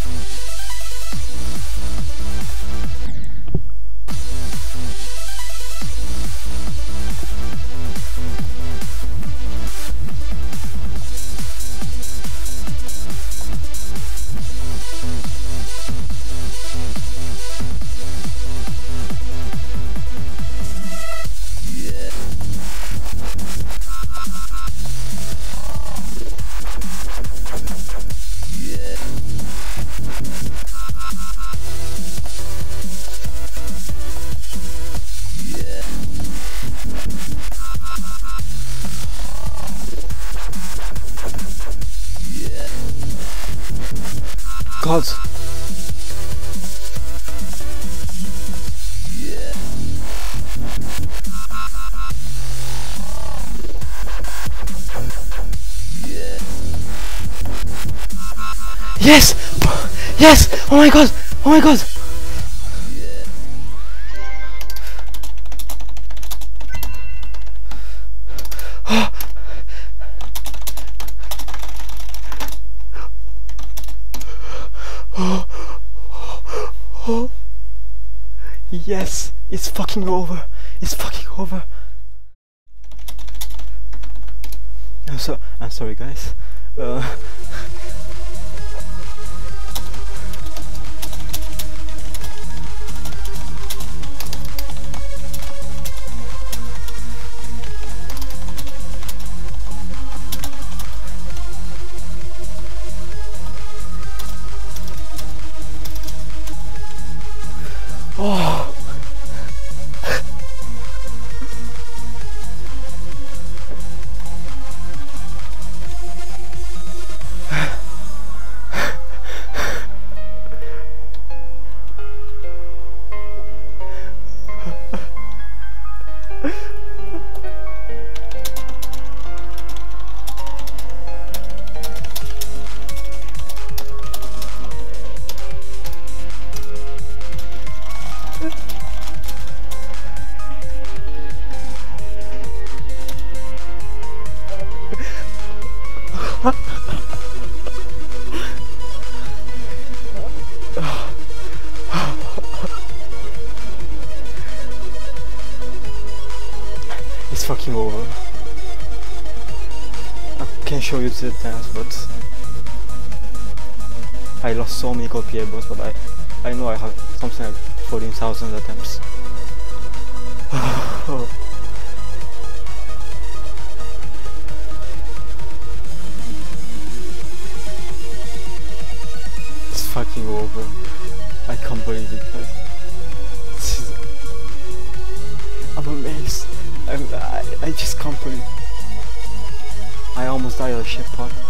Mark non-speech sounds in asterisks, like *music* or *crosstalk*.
Thank you. God. Yes! Yes! Oh my god! Oh my god! Yes! It's fucking over! It's fucking over! I'm so I'm sorry guys. Uh, It's fucking over. I can show you the dance, but I lost so many copy but I I know I have something like 14,000 attempts. *laughs* it's fucking over. I can't believe it. Amazed. I'm, I,